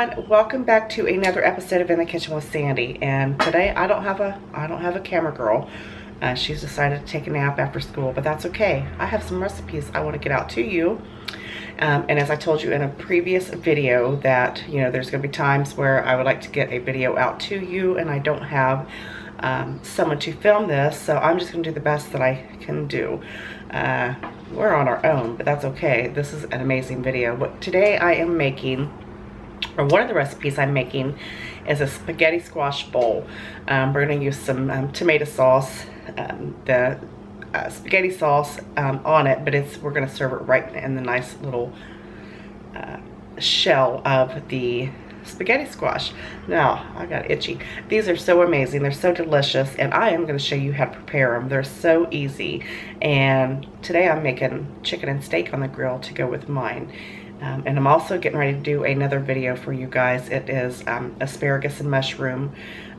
everyone, welcome back to another episode of In the Kitchen with Sandy. And today I don't have a I don't have a camera girl. Uh, she's decided to take a nap after school, but that's okay. I have some recipes I want to get out to you. Um, and as I told you in a previous video that, you know, there's going to be times where I would like to get a video out to you and I don't have um, someone to film this, so I'm just going to do the best that I can do. Uh, we're on our own, but that's okay. This is an amazing video. But today I am making, or one of the recipes I'm making is a spaghetti squash bowl. Um, we're to use some um, tomato sauce, um, the uh, spaghetti sauce um, on it, but it's we're to serve it right in the nice little uh, shell of the spaghetti squash. Now, I got itchy. These are so amazing. They're so delicious, and I am going to show you how to prepare them. They're so easy, and today I'm making chicken and steak on the grill to go with mine. Um, and I'm also getting ready to do another video for you guys. It is um, asparagus and mushroom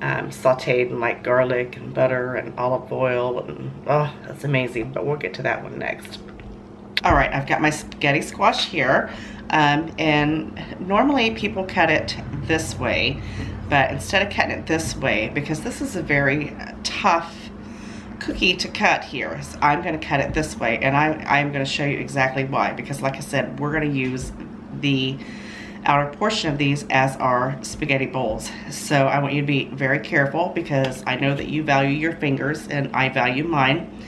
um, sauteed in like garlic and butter and olive oil. And oh, that's amazing. But we'll get to that one next. All right, I've got my spaghetti squash here. Um, and normally people cut it this way, but instead of cutting it this way, because this is a very tough cookie to cut here, so I'm gonna cut it this way, and I, I'm gonna show you exactly why, because like I said, we're gonna use the outer portion of these as our spaghetti bowls. So I want you to be very careful because I know that you value your fingers and I value mine.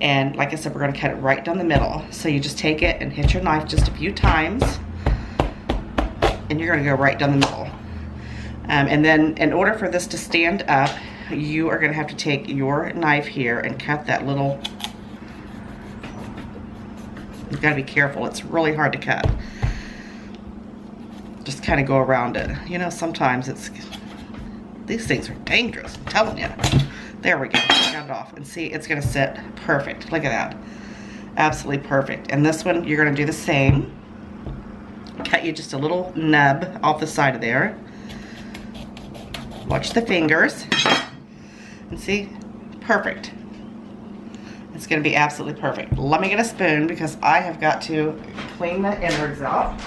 And like I said, we're gonna cut it right down the middle. So you just take it and hit your knife just a few times and you're gonna go right down the middle. Um, and then in order for this to stand up, you are gonna have to take your knife here and cut that little, you've gotta be careful, it's really hard to cut. Just kind of go around it. You know, sometimes it's, these things are dangerous, I'm telling you. There we go, got it off. And see, it's gonna sit perfect, look at that. Absolutely perfect. And this one, you're gonna do the same cut you just a little nub off the side of there. Watch the fingers. And see, perfect. It's gonna be absolutely perfect. Let me get a spoon because I have got to clean the innards out.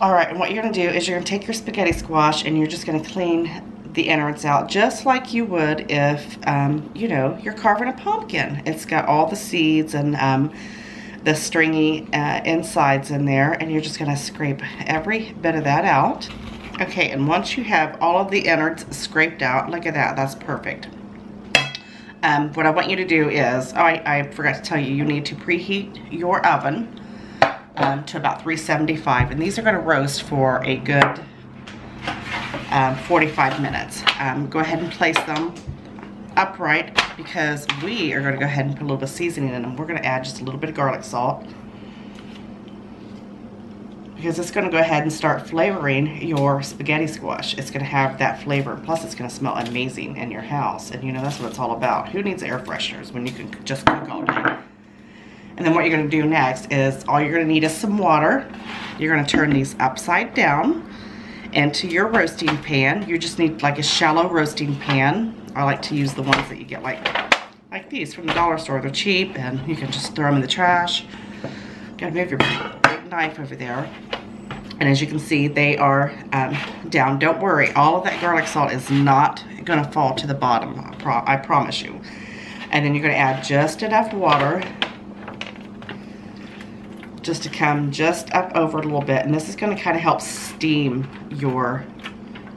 All right, and what you're gonna do is you're gonna take your spaghetti squash and you're just gonna clean the innards out just like you would if, um, you know, you're carving a pumpkin. It's got all the seeds and um, the stringy uh, insides in there and you're just gonna scrape every bit of that out. Okay, and once you have all of the innards scraped out, look at that, that's perfect. Um, what I want you to do is, oh, I, I, forgot to tell you, you need to preheat your oven um, to about 375 and these are gonna roast for a good um, 45 minutes. Um, go ahead and place them upright because we are going to go ahead and put a little bit of seasoning in them. We're going to add just a little bit of garlic salt because it's going to go ahead and start flavoring your spaghetti squash. It's going to have that flavor. Plus, it's going to smell amazing in your house. And you know, that's what it's all about. Who needs air fresheners when you can just cook all day? And then what you're going to do next is all you're going to need is some water. You're going to turn these upside down into your roasting pan. You just need like a shallow roasting pan. I like to use the ones that you get like like these from the dollar store. They're cheap and you can just throw them in the trash. Gotta move your knife over there. And as you can see, they are um, down. Don't worry, all of that garlic salt is not gonna fall to the bottom, I, pro I promise you. And then you're gonna add just enough water just to come just up over a little bit. And this is gonna kind of help steam your,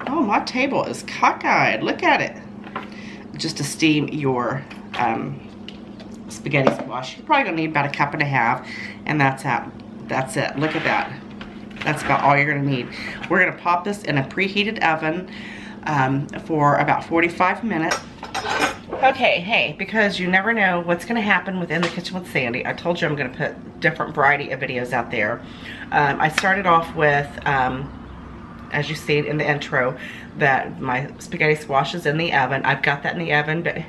oh, my table is cockeyed. Look at it. Just to steam your um, spaghetti squash. You're probably gonna need about a cup and a half. And that's it. That's it. Look at that. That's about all you're gonna need. We're gonna pop this in a preheated oven um, for about 45 minutes. Okay, hey, because you never know what's going to happen within the kitchen with Sandy. I told you I'm going to put different variety of videos out there. Um, I started off with, um, as you see in the intro, that my spaghetti squash is in the oven. I've got that in the oven, but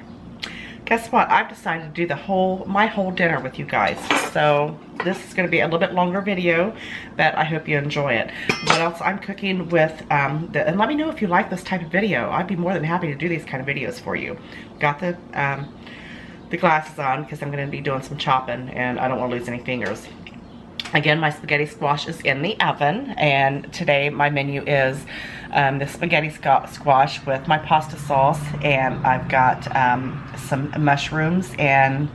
guess what? I've decided to do the whole, my whole dinner with you guys. So this is going to be a little bit longer video, but I hope you enjoy it. What else I'm cooking with, um, the, and let me know if you like this type of video. I'd be more than happy to do these kind of videos for you. Got the, um, the glasses on because I'm going to be doing some chopping and I don't want to lose any fingers. Again, my spaghetti squash is in the oven, and today my menu is um, the spaghetti squash with my pasta sauce, and I've got um, some mushrooms, and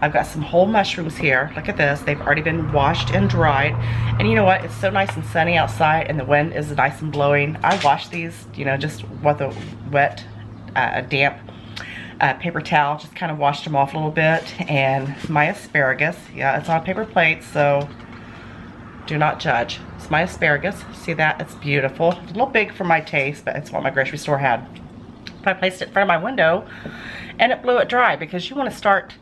I've got some whole mushrooms here. Look at this. They've already been washed and dried, and you know what? It's so nice and sunny outside, and the wind is nice and blowing. I wash these, you know, just with a wet, uh, damp uh, paper towel, just kind of washed them off a little bit, and my asparagus, yeah, it's on paper plates, so do not judge. It's my asparagus. See that? It's beautiful. A little big for my taste, but it's what my grocery store had. I placed it in front of my window and it blew it dry because you want to start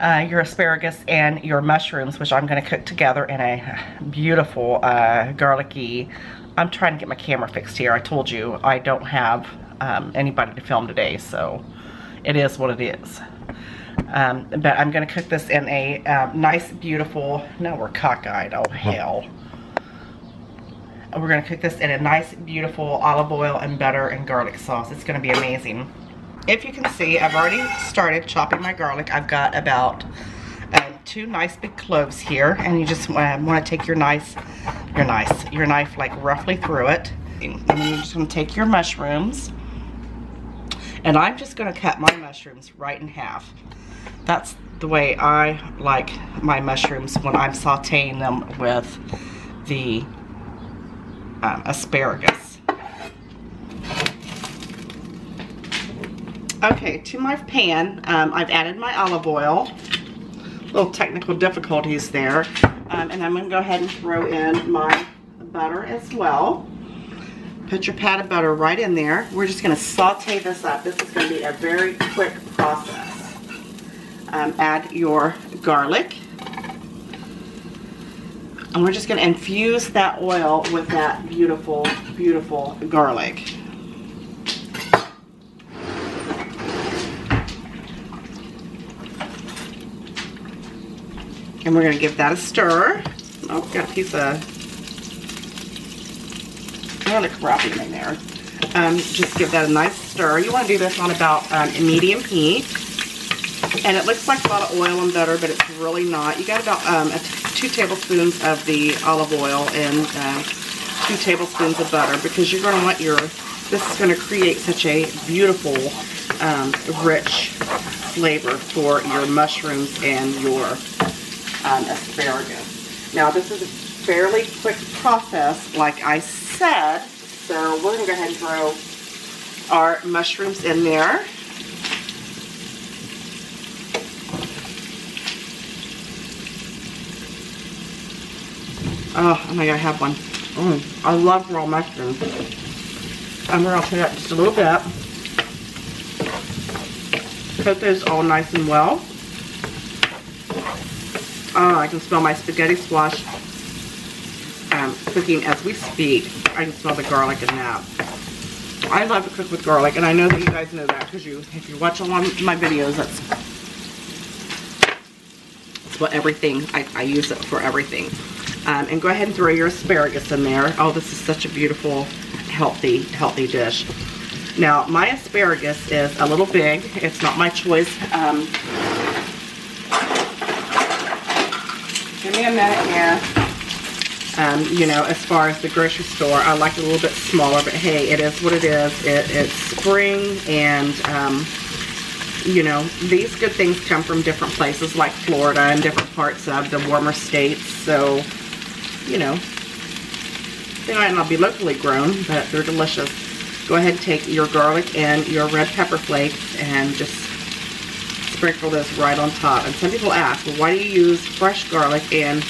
uh, your asparagus and your mushrooms, which I'm going to cook together in a beautiful uh, garlicky. I'm trying to get my camera fixed here. I told you I don't have um, anybody to film today, so it is what it is. Um, but I'm going to cook this in a um, nice, beautiful, now we're cockeyed, oh hell. We're to cook this in a nice, beautiful olive oil and butter and garlic sauce. It's to be amazing. If you can see, I've already started chopping my garlic. I've got about uh, two nice big cloves here. And you just uh, want to take your nice, your nice, your knife like roughly through it. And you're just to take your mushrooms. And I'm just to cut my mushrooms right in half. That's the way I like my mushrooms when I'm sauteing them with the um, asparagus. Okay, to my pan, um, I've added my olive oil. Little technical difficulties there. Um, and I'm going to go ahead and throw in my butter as well. Put your pat of butter right in there. We're just going to saute this up. This is going to be a very quick process um, add your garlic. And we're just going to infuse that oil with that beautiful, beautiful garlic. And we're going to give that a stir. Oh, got a piece of garlic wrapping in there. Um, just give that a nice stir. You want to do this on about um, medium heat. And it looks like a lot of oil and butter, but it's really not. You got about um, two tablespoons of the olive oil and uh, two tablespoons of butter because you're going to want your, this is going to create such a beautiful, um, rich flavor for your mushrooms and your um, asparagus. Now this is a fairly quick process, like I said, so we're going to go ahead and throw our mushrooms in there. Oh, my god, I have one. Mm, I love raw mushrooms. I'm going to put it just a little bit. Cook those all nice and well. Oh, I can smell my spaghetti squash um, cooking as we speak. I can smell the garlic in that. I love to cook with garlic, and I know that you guys know that because you, if you watch all my videos, that's, that's what everything, I, I use it for everything. Um, and go ahead and throw your asparagus in there. Oh, this is such a beautiful, healthy, healthy dish. Now, my asparagus is a little big. It's not my choice. Um, give me a minute here. Um, you know, as far as the grocery store, I like it a little bit smaller, but hey, it is what it is. It, it's spring and, um, you know, these good things come from different places like Florida and different parts of the warmer states. So, you know, they might not be locally grown, but they're delicious. Go ahead and take your garlic and your red pepper flakes and just sprinkle this right on top. And some people ask, well, why do you use fresh garlic and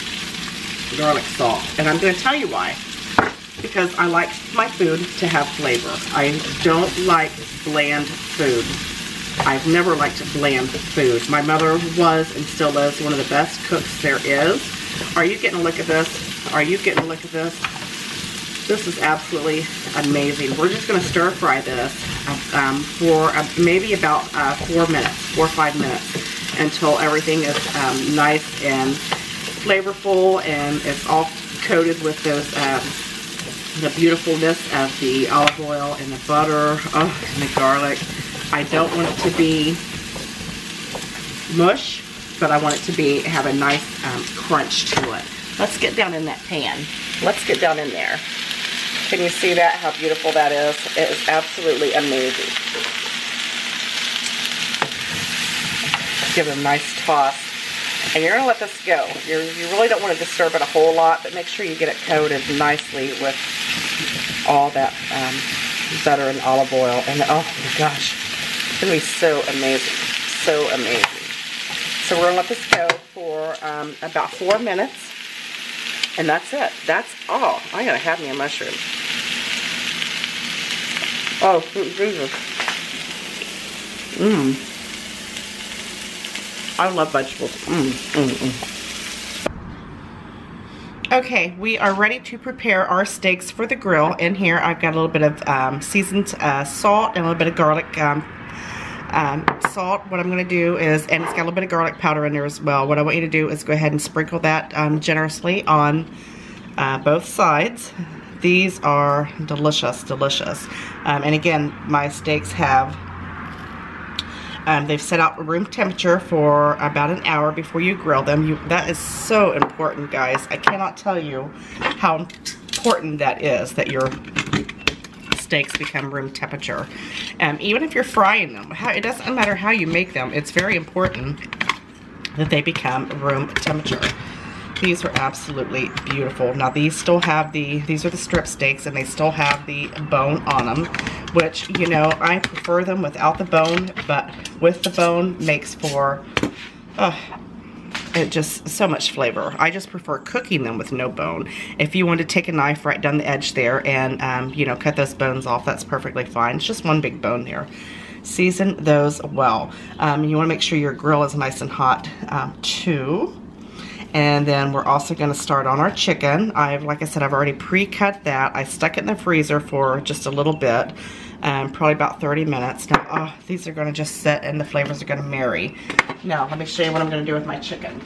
garlic salt? And I'm going to tell you why. Because I like my food to have flavor. I don't like bland food. I've never liked bland food. My mother was and still is one of the best cooks there is. Are you getting a look at this? Are you getting a look at this? This is absolutely amazing. We're just going to stir fry this um, for uh, maybe about uh, four minutes, four or five minutes, until everything is um, nice and flavorful and it's all coated with those um, the beautifulness of the olive oil and the butter oh, and the garlic. I don't want it to be mush, but I want it to be have a nice um, crunch to it. Let's get down in that pan. Let's get down in there. Can you see that, how beautiful that is? It is absolutely amazing. Give it a nice toss. And you're going to let this go. You're, you really don't want to disturb it a whole lot, but make sure you get it coated nicely with all that um, butter and olive oil. And oh my gosh, it's going to be so amazing. So amazing. So we're going to let this go for um, about four minutes. And that's it. That's all. I gotta have me a mushroom. Oh, Jesus. Mmm. I love vegetables. Mmm, mmm, mmm. Okay, we are ready to prepare our steaks for the grill. In here, I've got a little bit of um, seasoned uh, salt and a little bit of garlic um, um, salt. What I'm going to do is, and it's got a little bit of garlic powder in there as well. What I want you to do is go ahead and sprinkle that um, generously on uh, both sides. These are delicious, delicious. Um, and again, my steaks have, um, they've set out room temperature for about an hour before you grill them. You, that is so important, guys. I cannot tell you how important that is, that your steaks become room temperature. Um, even if you're frying them, how, it doesn't matter how you make them, it's very important that they become room temperature. These are absolutely beautiful. Now these still have the, these are the strip steaks and they still have the bone on them, which, you know, I prefer them without the bone, but with the bone makes for, it just so much flavor. I just prefer cooking them with no bone. If you want to take a knife right down the edge there and, um, you know, cut those bones off, that's perfectly fine. It's just one big bone there. Season those well. Um, you want to make sure your grill is nice and hot um, too. And then we're also going to start on our chicken. I've, like I said, I've already pre-cut that. I stuck it in the freezer for just a little bit, um, probably about 30 minutes. Now, oh, these are going to just sit and the flavors are going to marry. Now, let me show you what I'm going to do with my chicken.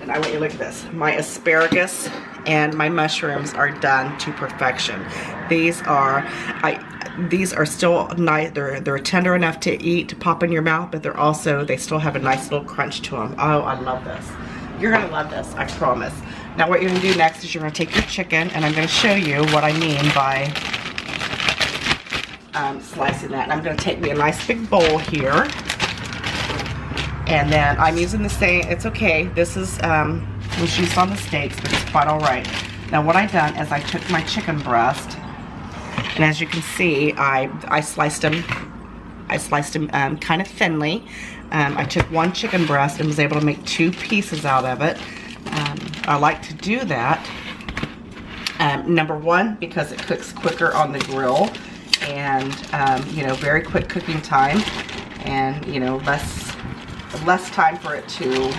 And I want you to look at this. My asparagus and my mushrooms are done to perfection. These are, I, these are still nice. They're, they're tender enough to eat, to pop in your mouth, but they're also, they still have a nice little crunch to them. Oh, I love this. You're gonna love this, I promise. Now what you're gonna do next is you're gonna take your chicken and I'm gonna show you what I mean by um, slicing that. And I'm gonna take me a nice big bowl here. And then I'm using the same, it's okay. This is, um, was used on the steaks, but it's quite all right. Now what I done is I took my chicken breast and as you can see, I, I sliced them, I sliced them um, kind of thinly. Um, I took one chicken breast and was able to make two pieces out of it. Um, I like to do that. Um, number one, because it cooks quicker on the grill and, um, you know, very quick cooking time and, you know, less, less time for it to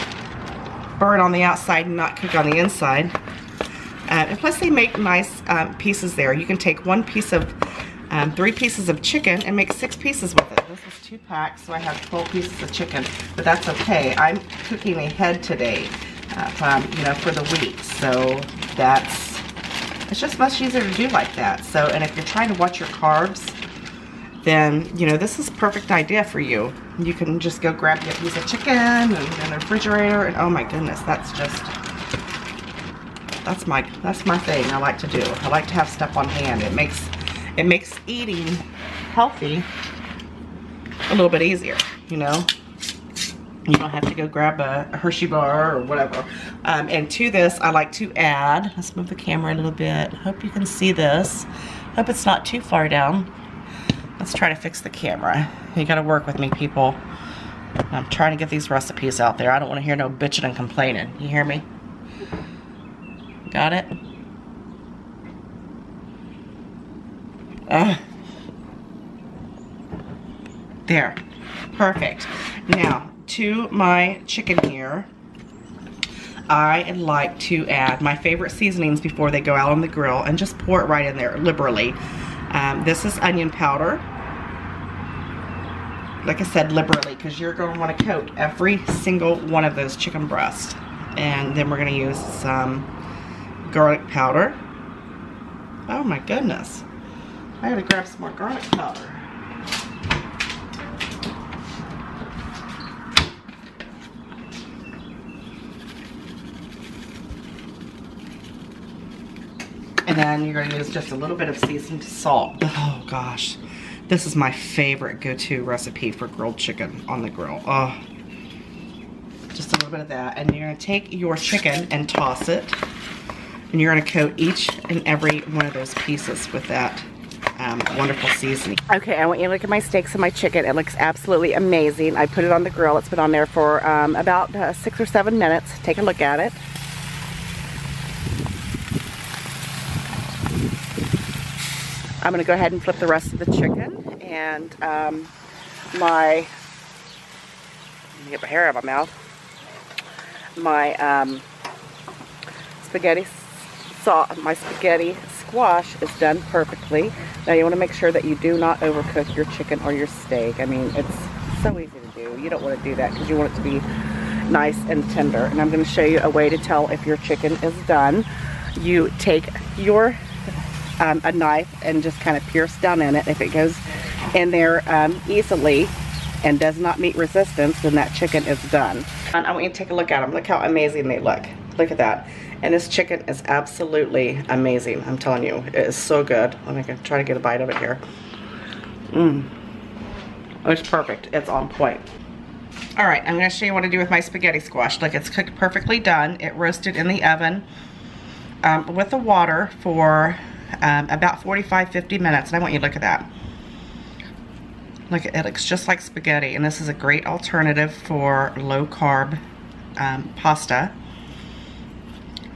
burn on the outside and not cook on the inside. Uh, and plus they make nice um, pieces there. You can take one piece of, um, three pieces of chicken and make six pieces with it. This is two packs, so I have 12 pieces of chicken, but that's okay. I'm cooking ahead today, uh, from, you know, for the week. So that's, it's just much easier to do like that. So, and if you're trying to watch your carbs, then, you know, this is a perfect idea for you. You can just go grab a piece of chicken and in the refrigerator, and oh my goodness, that's just, that's my that's my thing I like to do. I like to have stuff on hand. It makes it makes eating healthy a little bit easier, you know. You don't have to go grab a Hershey bar or whatever. Um, and to this, I like to add, let's move the camera a little bit. Hope you can see this. Hope it's not too far down. Let's try to fix the camera. You gotta work with me, people. I'm trying to get these recipes out there. I don't want to hear no bitching and complaining. You hear me? Got it? There. Perfect. Now, to my chicken here, I like to add my favorite seasonings before they go out on the grill and just pour it right in there liberally. Um, this is onion powder. Like I said, liberally, because you're going to want to coat every single one of those chicken breasts. And then we're going to use some garlic powder. Oh my goodness. I gotta grab some more garlic powder. Then you're gonna use just a little bit of seasoned salt. Oh gosh, this is my favorite go-to recipe for grilled chicken on the grill. Oh, just a little bit of that. And you're gonna take your chicken and toss it. And you're gonna coat each and every one of those pieces with that um, wonderful seasoning. Okay, I want you to look at my steaks and my chicken. It looks absolutely amazing. I put it on the grill. It's been on there for um, about uh, six or seven minutes. Take a look at it. I'm gonna go ahead and flip the rest of the chicken and um, my, let me get my hair out of my mouth, my um, spaghetti sauce, my spaghetti squash is done perfectly. Now you want to make sure that you do not overcook your chicken or your steak. I mean, it's so easy to do. You don't want to do that because you want it to be nice and tender. And I'm going to show you a way to tell if your chicken is done. You take your um, a knife and just kind of pierce down in it. If it goes in there um, easily and does not meet resistance, then that chicken is done. And I want you to take a look at them. Look how amazing they look. Look at that. And this chicken is absolutely amazing. I'm telling you, it is so good. Let me try to get a bite of it here. Mmm. It's perfect. It's on point. All right, I'm gonna show you what to do with my spaghetti squash. Look, it's cooked perfectly done. It roasted in the oven um, with the water for um, about 45, 50 minutes. And I want you to look at that. Look, it looks just like spaghetti. And this is a great alternative for low carb um, pasta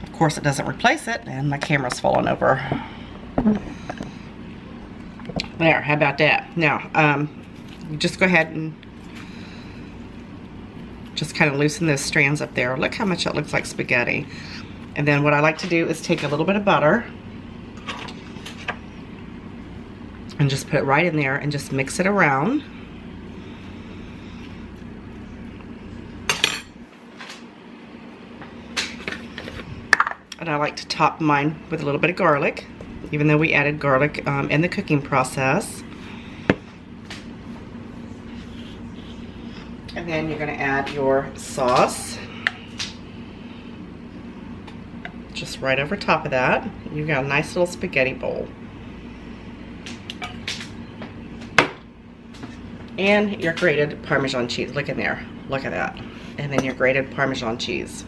Of course it doesn't replace it and my camera's falling over. There, how about that? Now, um, just go ahead and just kind of loosen those strands up there. Look how much it looks like spaghetti. And then what I like to do is take a little bit of butter and just put it right in there and just mix it around. And I like to top mine with a little bit of garlic, even though we added garlic um, in the cooking process. And then you're gonna add your sauce. Just right over top of that. You've got a nice little spaghetti bowl. And your grated Parmesan cheese. Look in there. Look at that. And then your grated Parmesan cheese.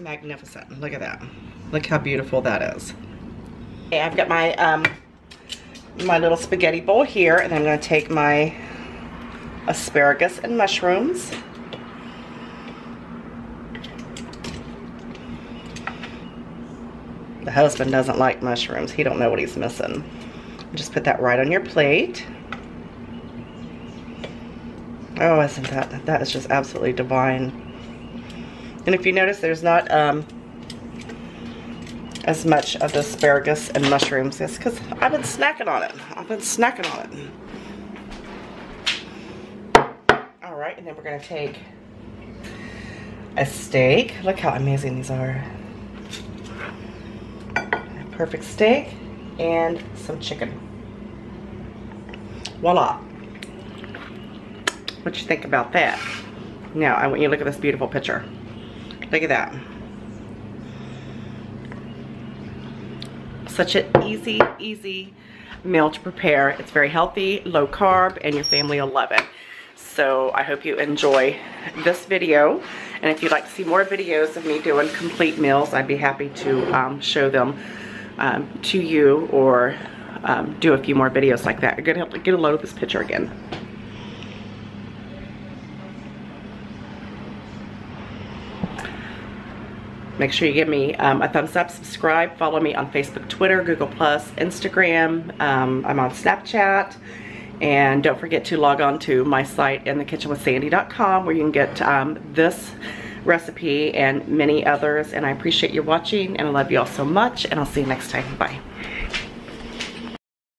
magnificent. Look at that. Look how beautiful that is. Okay, I've got my um, my little spaghetti bowl here, and I'm to take my asparagus and mushrooms. Husband doesn't like mushrooms. He don't know what he's missing. Just put that right on your plate. Oh, isn't that, that is just absolutely divine. And if you notice, there's not um, as much of the asparagus and mushrooms. It's because I've been snacking on it. I've been snacking on it. All right, and then we're to take a steak. Look how amazing these are. Perfect steak and some chicken. Voila. What you think about that? Now, I want you to look at this beautiful picture. Look at that. Such an easy, easy meal to prepare. It's very healthy, low carb, and your family will love it. So I hope you enjoy this video. And if you'd like to see more videos of me doing complete meals, I'd be happy to um, show them um, to you or um, do a few more videos like that. Get a, get a load of this picture again. Make sure you give me um, a thumbs up, subscribe, follow me on Facebook, Twitter, Google+, Instagram. Um, I'm on Snapchat. And don't forget to log on to my site inthekitchenwithsandy.com where you can get um, this recipe and many others. And I appreciate you watching and I love you all so much. And I'll see you next time. Bye.